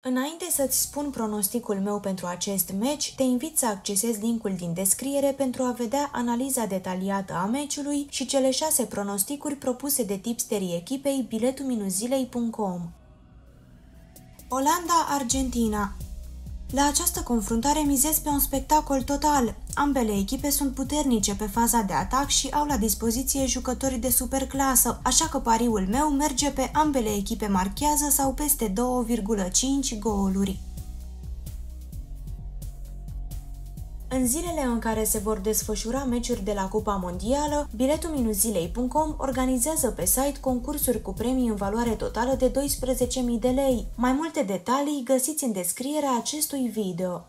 Înainte să-ți spun pronosticul meu pentru acest meci, te invit să accesezi linkul din descriere pentru a vedea analiza detaliată a meciului și cele șase pronosticuri propuse de tipsterii echipei biletuminuzilei.com. Olanda-Argentina la această confruntare mizez pe un spectacol total. Ambele echipe sunt puternice pe faza de atac și au la dispoziție jucători de superclasă, așa că pariul meu merge pe ambele echipe marchează sau peste 2,5 goluri. În zilele în care se vor desfășura meciuri de la Cupa Mondială, biletuminuzilei.com organizează pe site concursuri cu premii în valoare totală de 12.000 de lei. Mai multe detalii găsiți în descrierea acestui video.